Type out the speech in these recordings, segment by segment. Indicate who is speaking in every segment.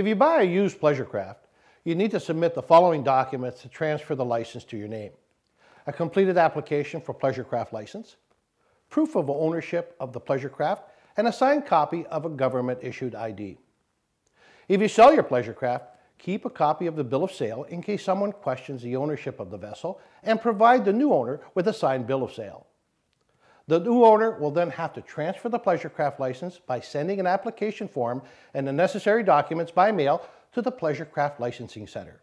Speaker 1: If you buy a used pleasure craft, you need to submit the following documents to transfer the license to your name. A completed application for pleasure craft license, proof of ownership of the pleasure craft, and a signed copy of a government-issued ID. If you sell your pleasure craft, keep a copy of the bill of sale in case someone questions the ownership of the vessel and provide the new owner with a signed bill of sale. The new owner will then have to transfer the pleasure craft license by sending an application form and the necessary documents by mail to the Pleasure Craft Licensing Center.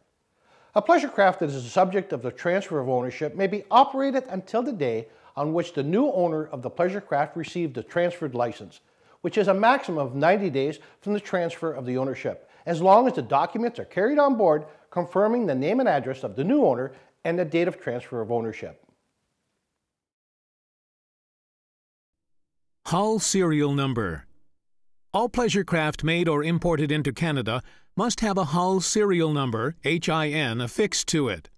Speaker 1: A pleasure craft that is the subject of the transfer of ownership may be operated until the day on which the new owner of the pleasure craft received the transferred license, which is a maximum of 90 days from the transfer of the ownership, as long as the documents are carried on board confirming the name and address of the new owner and the date of transfer of ownership.
Speaker 2: Hull Serial Number All pleasure craft made or imported into Canada must have a Hull Serial Number, HIN, affixed to it.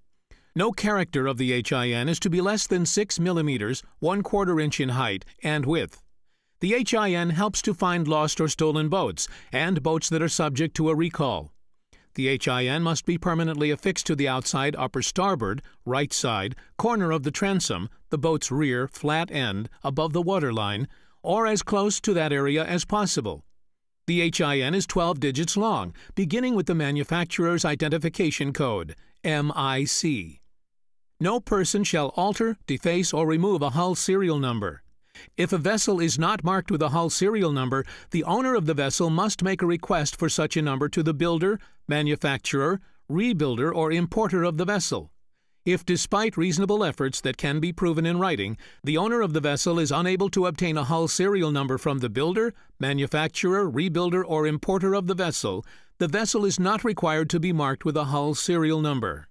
Speaker 2: No character of the HIN is to be less than 6 millimeters, 1 quarter inch in height and width. The HIN helps to find lost or stolen boats and boats that are subject to a recall. The HIN must be permanently affixed to the outside upper starboard, right side, corner of the transom, the boat's rear, flat end, above the waterline, or as close to that area as possible. The HIN is 12 digits long, beginning with the manufacturer's identification code, MIC. No person shall alter, deface, or remove a hull serial number. If a vessel is not marked with a hull serial number, the owner of the vessel must make a request for such a number to the builder, manufacturer, rebuilder, or importer of the vessel. If despite reasonable efforts that can be proven in writing, the owner of the vessel is unable to obtain a hull serial number from the builder, manufacturer, rebuilder, or importer of the vessel, the vessel is not required to be marked with a hull serial number.